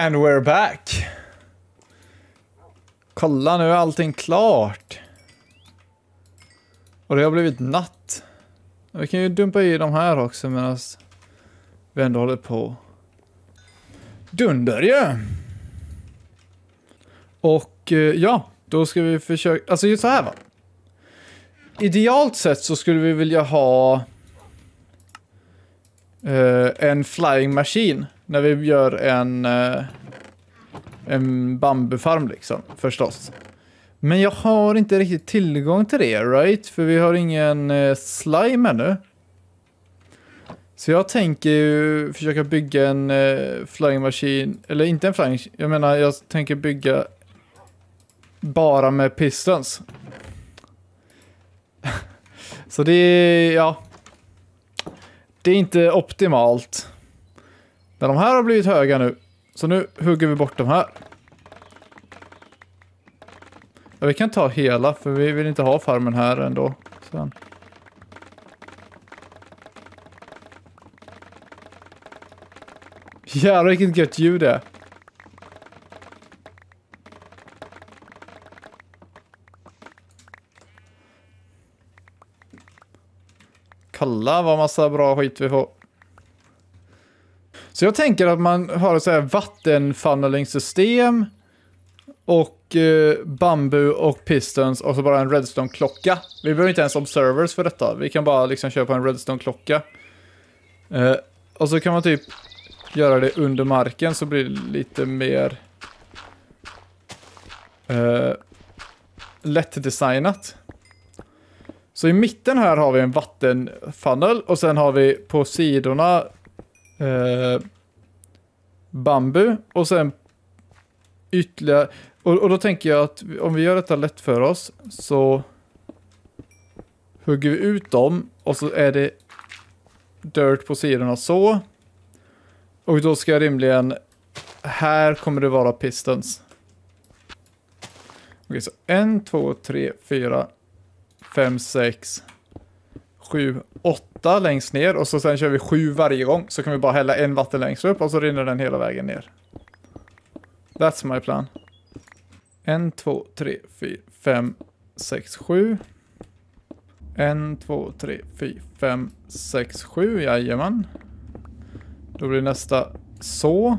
And we're back! Kolla, nu är allting klart. Och det har blivit natt. Vi kan ju dumpa i de här också medan vi ändå håller på. Dunder ju! Och eh, ja, då ska vi försöka, alltså just så här va. Idealt sett så skulle vi vilja ha eh, en flying machine när vi gör en, eh, en bambufarm liksom, förstås. Men jag har inte riktigt tillgång till det, right? För vi har ingen eh, slime ännu. Så jag tänker ju försöka bygga en eh, flying machine, eller inte en flying, jag menar jag tänker bygga bara med pistons. Så det är, ja. Det är inte optimalt. Men de här har blivit höga nu. Så nu hugger vi bort de här. Ja, vi kan ta hela, för vi vill inte ha farmen här ändå. Sen. Jävlar vilket gött ljud det är. Kolla vad massa bra skit vi får. Så jag tänker att man har ett så här vattenfunnelingsystem och eh, bambu och pistons och så bara en redstone-klocka. Vi behöver inte ens observers för detta. Vi kan bara liksom köpa en redstone-klocka. Eh, och så kan man typ göra det under marken så blir det lite mer eh, lättdesignat. Så i mitten här har vi en vattenfunnel och sen har vi på sidorna eh, bambu och sen ytterligare. Och, och då tänker jag att om vi gör detta lätt för oss så hugger vi ut dem och så är det dirt på sidorna så. Och då ska jag rimligen, här kommer det vara pistons. Okej, så en, två, tre, fyra, fem, sex, sju, åtta längst ner och så sen kör vi sju varje gång. Så kan vi bara hälla en vatten längst upp och så rinner den hela vägen ner. That's my plan. En, två, tre, fyra, fem, sex, sju. En, två, tre, fyra, fem, sex, sju. Jajamän. Då blir nästa så.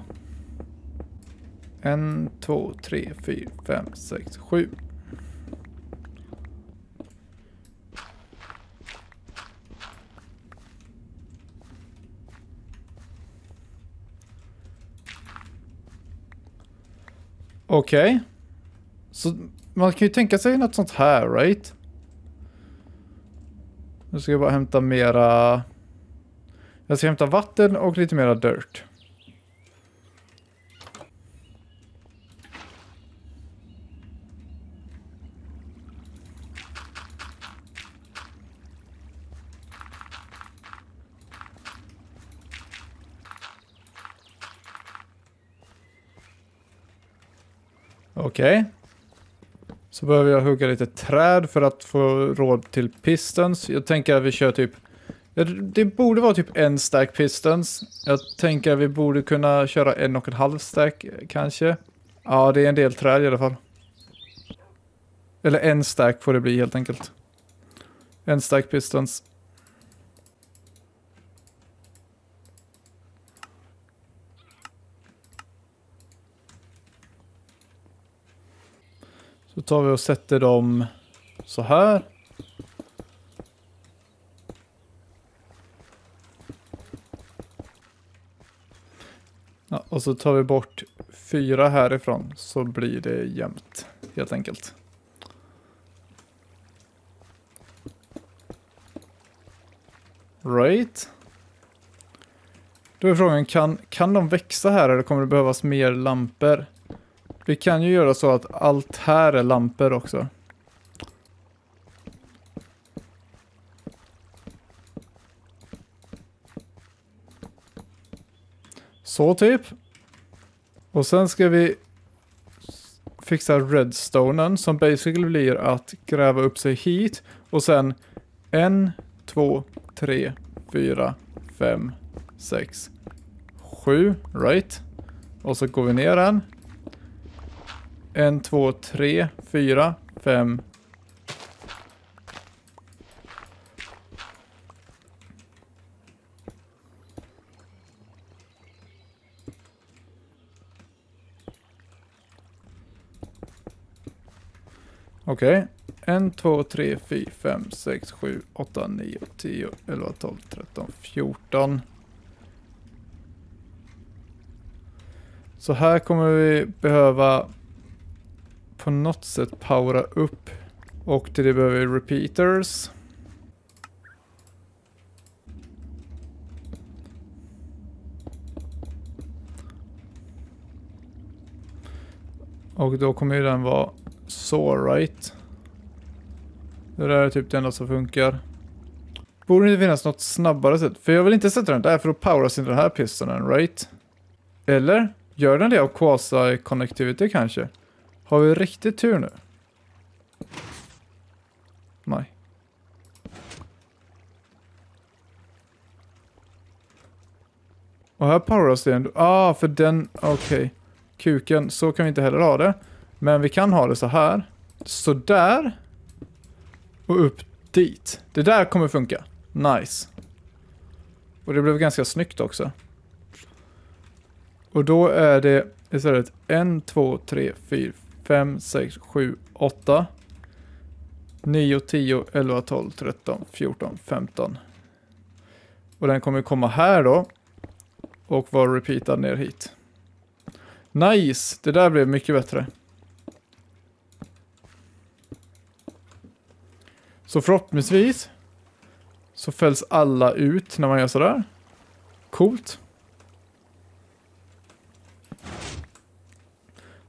En, två, tre, fyra, fem, sex, sju. Okej. Okay. Så man kan ju tänka sig något sånt här, right? Nu ska jag bara hämta mera... Jag ska hämta vatten och lite mera dirt. Okej. Okay. Så behöver jag hugga lite träd för att få råd till pistons. Jag tänker att vi kör typ... Det borde vara typ en stack pistons. Jag tänker att vi borde kunna köra en och en halv stack kanske. Ja, det är en del träd i alla fall. Eller en stack får det bli helt enkelt. En stack pistons. Så tar vi och sätter dem så här. Ja, och så tar vi bort fyra härifrån så blir det jämnt helt enkelt. Right. Då är frågan, kan, kan de växa här eller kommer det behövas mer lampor? Vi kan ju göra så att allt här är lampor också. Så typ. Och sen ska vi fixa redstonen som basically blir att gräva upp sig hit och sen en, två, tre, fyra, fem, sex, sju, right? Och så går vi ner en. En, två, tre, fyra, fem. Okej. En, två, tre, fyra, fem, sex, sju, åtta, nio, tio, elva, tolv, tretton, fjorton. Så här kommer vi behöva på något sätt powera upp. Och till det behöver vi repeaters. Och då kommer ju den vara så right. Det där är typ det enda som funkar. Borde det finnas något snabbare sätt? För jag vill inte sätta den där för att powera sin den här pistonen, right? Eller? Gör den det av quasi-connectivity kanske? Har vi riktigt tur nu? Nej. Och här poweras det ändå. Ah, för den, okej. Okay. Kuken, så kan vi inte heller ha det. Men vi kan ha det så här. Så där. Och upp dit. Det där kommer funka. Nice. Och det blev ganska snyggt också. Och då är det istället 1, 2, 3, 4, 5, 6, 7, 8, 9, 10, 11, 12, 13, 14, 15. Och den kommer komma här då. Och vara repeatad ner hit. Nice! Det där blev mycket bättre. Så förhoppningsvis så fälls alla ut när man gör sådär. Coolt.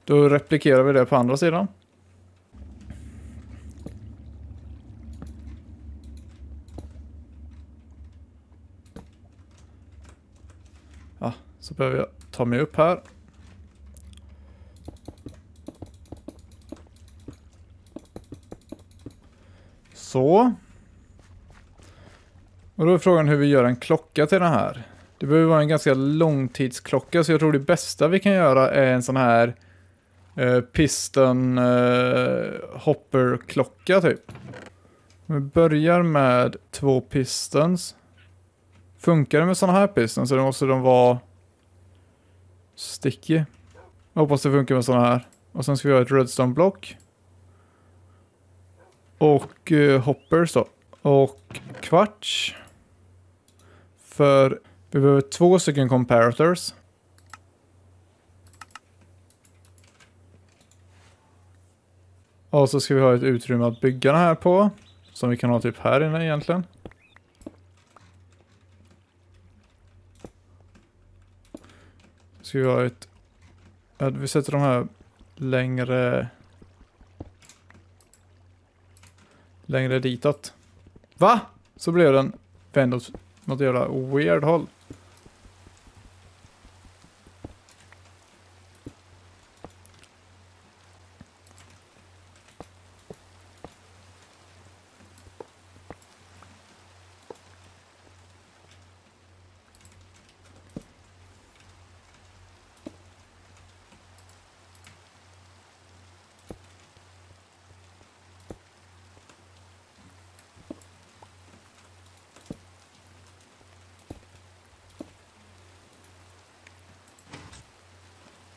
Då replikerar vi det på andra sidan. Ja, så behöver jag ta mig upp här. Så. Och då är frågan hur vi gör en klocka till den här. Det behöver vara en ganska långtidsklocka så jag tror det bästa vi kan göra är en sån här eh, piston eh, hopper-klocka typ. Vi börjar med två pistons. Funkar det med sådana här pistons så måste de vara sticky. Jag hoppas det funkar med sådana här. Och sen ska vi ha ett redstone-block. Och eh, hoppers då. Och kvarts. För vi behöver två stycken comparators. Och så ska vi ha ett utrymme att bygga den här på. Som vi kan ha typ här inne egentligen. Ska vi ha ett... Vi sätter de här längre... Längre ditåt. Va? Så blev den vänd åt något jävla weird håll.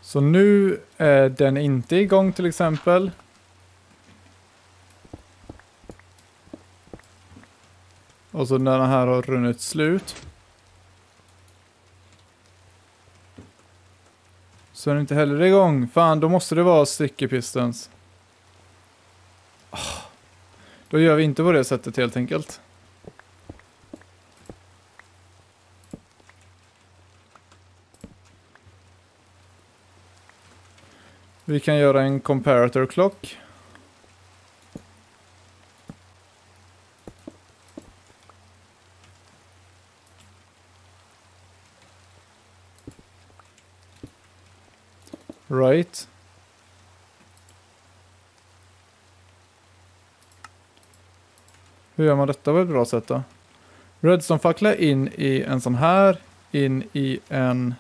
Så nu är den inte igång till exempel. Och så när den här har runnit slut. Så är den inte heller igång. Fan, då måste det vara sticky pistons. Ah. Då gör vi inte på det sättet helt enkelt. Vi kan göra en comparator clock. Right. Hur gör man detta på ett bra sätt då? Redstone-fackla in i en sån här, in i en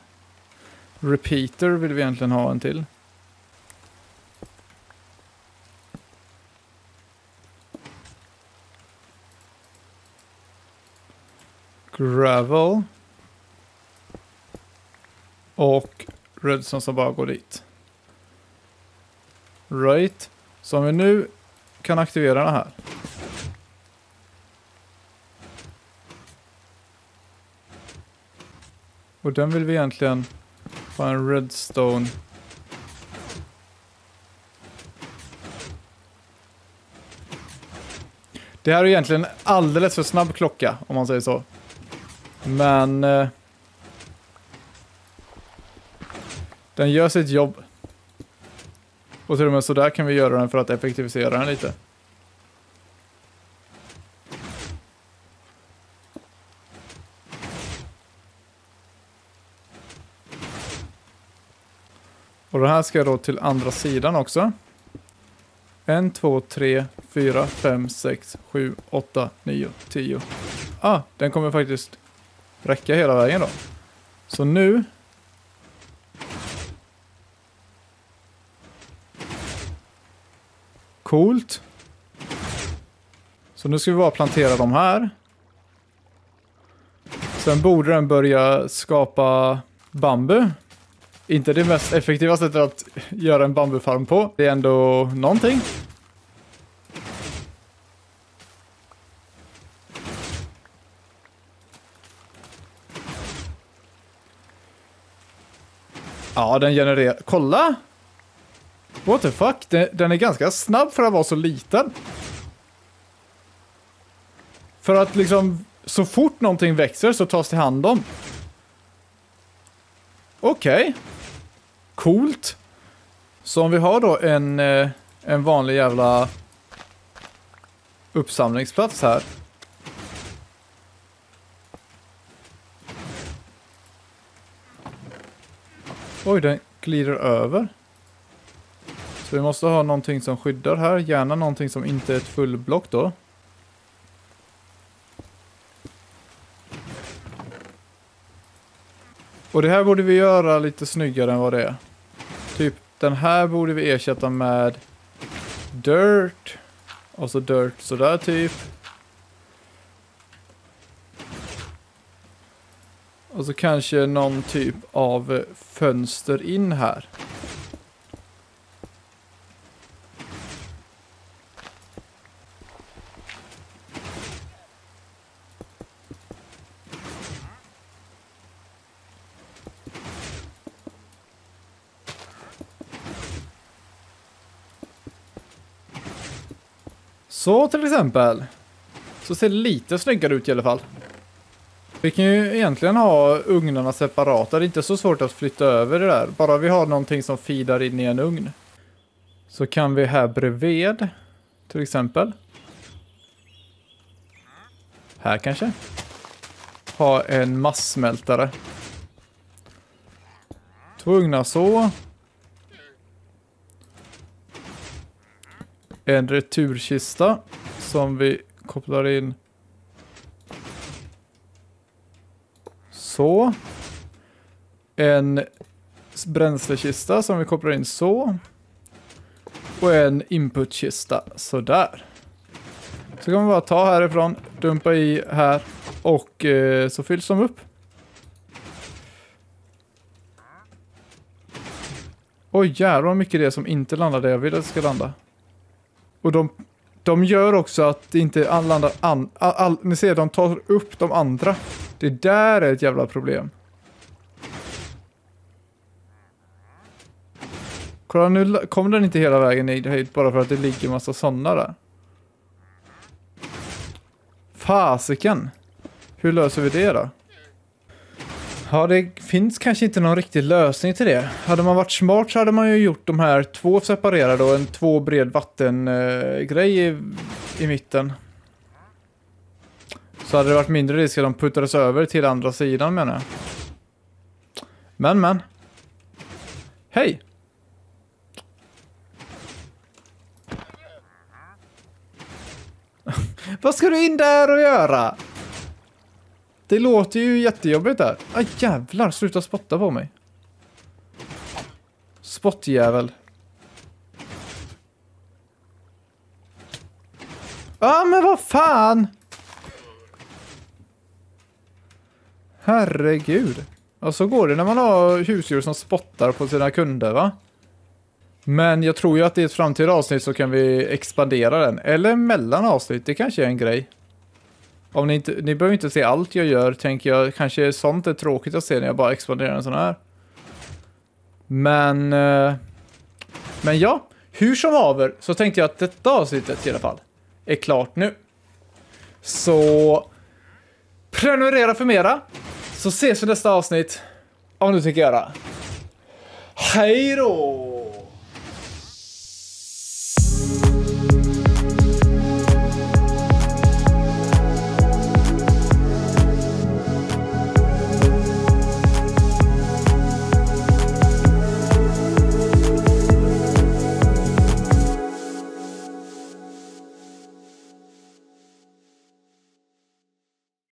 Repeater vill vi egentligen ha en till. Gravel. Och redstone som bara går dit. Right. Så om vi nu kan aktivera den här. Och den vill vi egentligen ha en redstone. Det här är egentligen alldeles för snabb klocka om man säger så. Men... Eh, den gör sitt jobb. Och till och med sådär kan vi göra den för att effektivisera den lite. Och den här ska då till andra sidan också. 1, 2, 3, 4, 5, 6, 7, 8, 9, 10. Ah, den kommer faktiskt räcka hela vägen då. Så nu Coolt. Så nu ska vi bara plantera dem här. Sen borde den börja skapa bambu. Inte det mest effektiva sättet att göra en bambufarm på. Det är ändå någonting. Ja, den genererar... Kolla! What the fuck? Den är ganska snabb för att vara så liten. För att liksom, så fort någonting växer så tas det hand om. Okej. Okay. Coolt. Så om vi har då en, eh, en vanlig jävla uppsamlingsplats här. Oj, den glider över. Så vi måste ha någonting som skyddar här. Gärna någonting som inte är ett fullblock då. Och det här borde vi göra lite snyggare än vad det är. Typ den här borde vi ersätta med dirt. Och så dirt sådär typ. Och så kanske någon typ av fönster in här. Så till exempel. Så ser det lite snyggare ut i alla fall. Vi kan ju egentligen ha ugnarna separata. Det är inte så svårt att flytta över det där. Bara vi har någonting som feedar in i en ugn. Så kan vi här bredvid, till exempel. Här kanske. Ha en massmältare. Två ugnar så. en returkista som vi kopplar in så. En bränslekista som vi kopplar in så. Och en inputkista sådär. Så kan man bara ta härifrån, dumpa i här och eh, så fylls de upp. Oj jävlar vad mycket det är som inte landar där jag vill att det ska landa. Och de, de gör också att det inte landar an, all, all, ni ser, de tar upp de andra. Det där är ett jävla problem. Kolla nu kommer den inte hela vägen hit bara för att det ligger massa sådana där. Fasiken. Hur löser vi det då? Ja, det finns kanske inte någon riktig lösning till det. Hade man varit smart så hade man ju gjort de här två separerade och en två bred vattengrej i, i mitten. Så hade det varit mindre risk att de puttades över till andra sidan menar jag. Men men. Hej! Vad ska du in där och göra? Det låter ju jättejobbigt där. Aj jävlar, sluta spotta på mig. spottjävel. Ja, ah, men vad fan! Herregud. Och så går det när man har husdjur som spottar på sina kunder, va? Men jag tror ju att i ett framtida avsnitt så kan vi expandera den. Eller mellan avsnitt, det kanske är en grej. Om ni, inte, ni behöver inte se allt jag gör, tänker jag. Kanske sånt är tråkigt att se när jag bara expanderar en sån här. Men... Eh, men ja, hur som haver så tänkte jag att detta avsnittet i alla fall är klart nu. Så prenumerera för mera. Så ses vi nästa avsnitt. Om du tycker göra. Hej då!